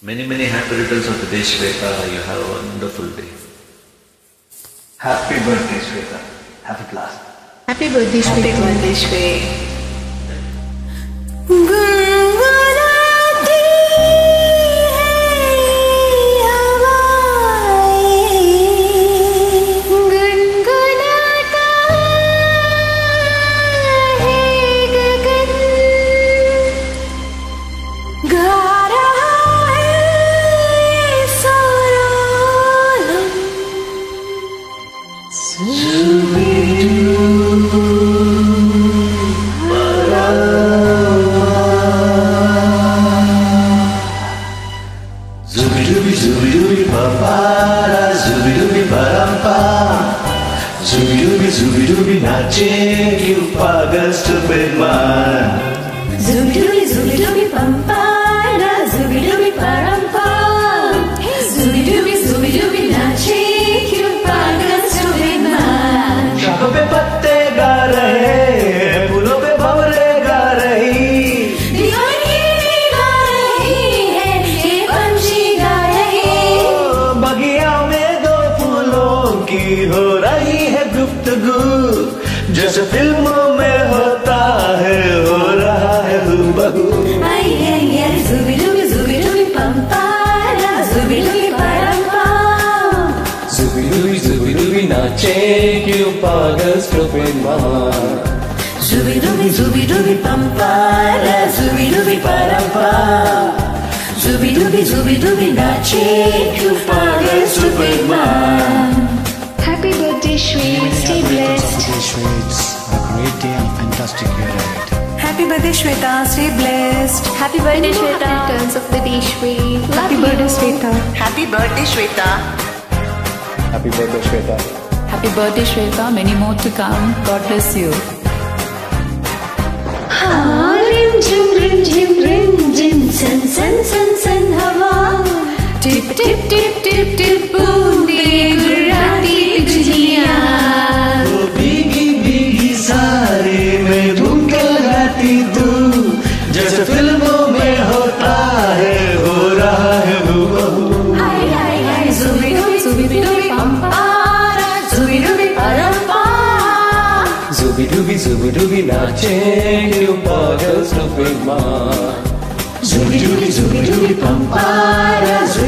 Many, many happy returns of the day, Shweta. You have a wonderful day. Happy birthday, Shweta. Have a blast. Happy birthday, Happy Shweta. birthday, Shweta. para Zubi dubi parampa Zubi dubi zubi dubi Nace kiu pagas terbit man रही है गुफ्तगु जैसे फ़िल्मों में होता है हो रहा है नाचे क्यों पागल स्टोपिन माँ जुबी डुबी जुबी डुबी पंपारा जुबी डुबी परंपा जुबी डुबी जुबी डुबी नाचे क्यों पागल स्टोपिन माँ Happy birthday, Shweta. Stay blessed. It's a great day and fantastic year ahead. Happy birthday, Shweta. Stay blessed. Happy birthday, Shweta. Returns of the day, Shweta. Happy birthday, Shweta. Happy birthday, Shweta. Happy birthday Shweta Happy birthday, Shweta. Many more to come. God bless you. हाँ रिम झिम रिम झिम रिम झिम सन सन सन सन हवा टिप टिप टिप टिप टिप zubi dubi nache new bottles of big ma zubi dubi zubi dubi pampara zubi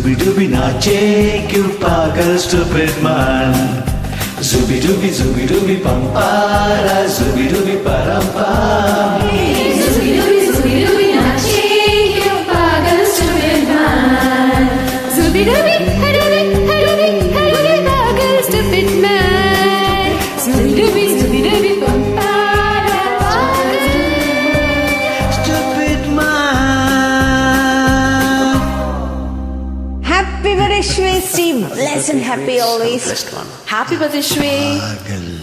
Zubi dubi now take you stupid man. Zubi dubi zubi dubi pam para, zooby dooby, param pam. Zooby zubi dubi dooby, now take you pagel, stupid man. Zooby dooby. Happy birthday, Shwe. Stay blessed and happy always. Happy birthday, Shwe.